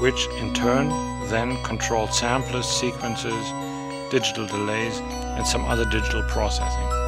which in turn then controlled samplers, sequences, digital delays, and some other digital processing.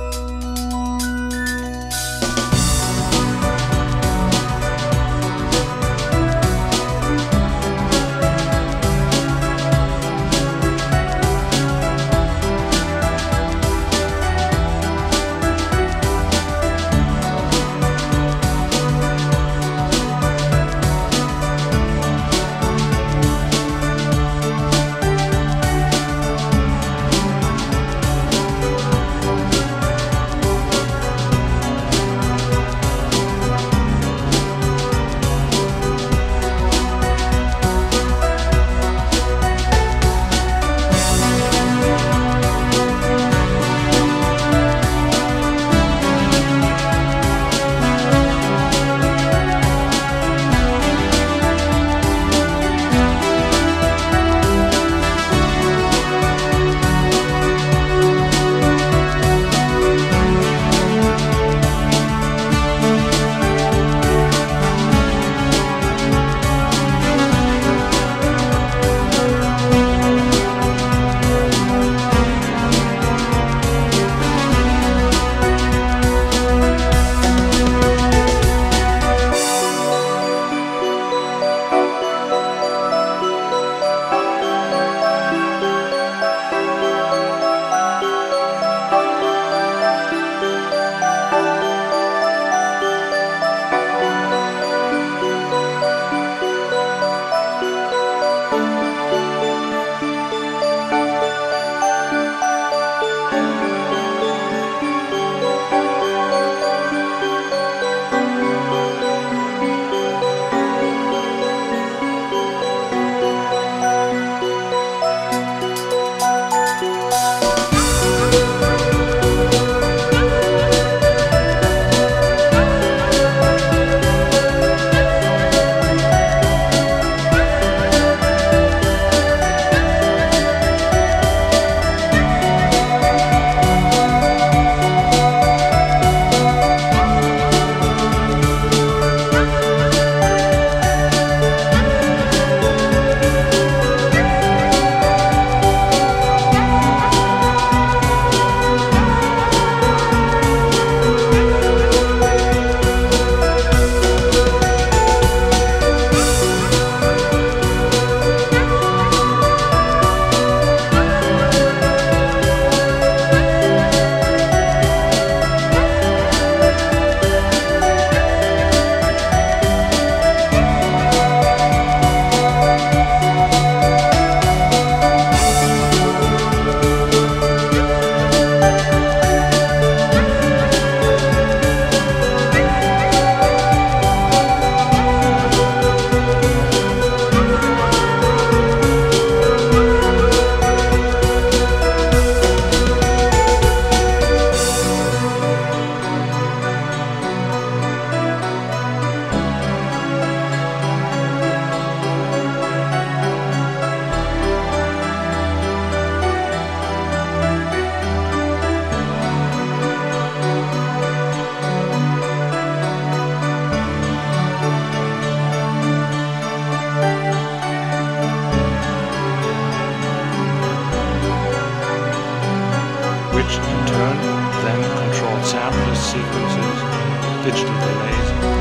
Which in turn then controlled samplers, sequences, digital delays,